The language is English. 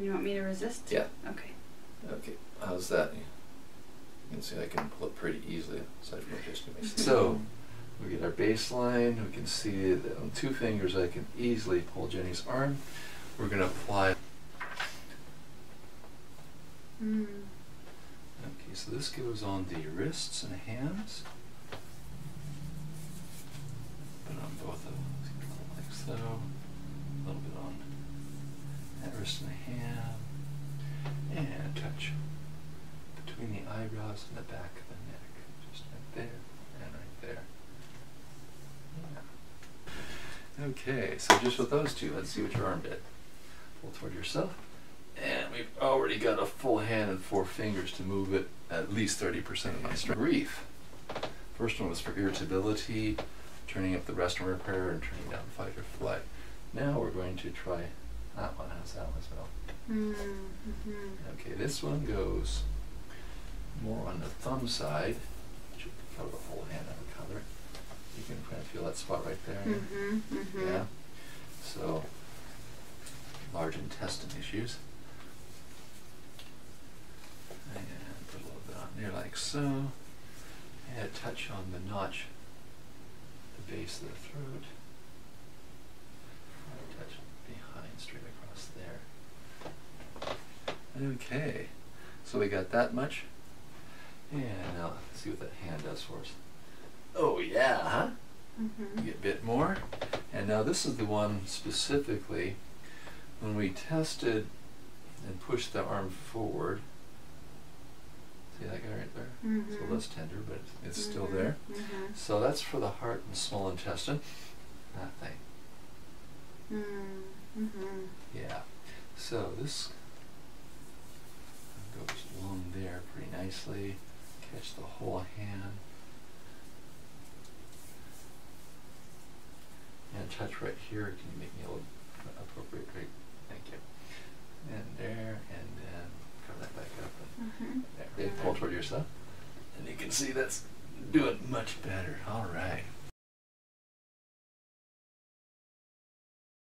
And you want me to resist? Yeah. Okay. Okay, how's that? You can see I can pull it pretty easily, aside from just gonna So, we get our baseline, we can see that on two fingers I can easily pull Jenny's arm. We're gonna apply. Mm. Okay, so this goes on the wrists and hands. Put on both of them, like so. Eyebrows and the back of the neck. Just right there and right there. Yeah. Okay, so just with those two, let's see what your arm did. Pull toward yourself. And we've already got a full hand and four fingers to move it at least 30% of my strength. Grief. First one was for irritability, turning up the rest and repair and turning down fight or flight. Now we're going to try that one. How's that one smell? Mm-hmm. Okay, this one goes more on the thumb side. Should cover the whole hand of the color. You can kind of feel that spot right there. Mm-hmm. Mm-hmm. Yeah. So, large intestine issues. And put a little bit on there like so. And a touch on the notch, the base of the throat. And a touch behind, straight across there. Okay, so we got that much. And now let's see what that hand does for us. Oh yeah, huh? Mm-hmm. get a bit more. And now this is the one specifically when we tested and pushed the arm forward. See that guy right there? It's a Mhm. little less tender, but it's, it's still Mhm. there. Mhm. So that's for the heart and small intestine. That thing. Mm-hmm. Yeah. So this goes along there pretty nicely. Catch the whole hand. And touch right here. Can you make me a little appropriate? Great. Thank you. And there, and then cover that back up. And Mm-hmm. there. Pull toward yourself. And you can see that's doing much better. All right.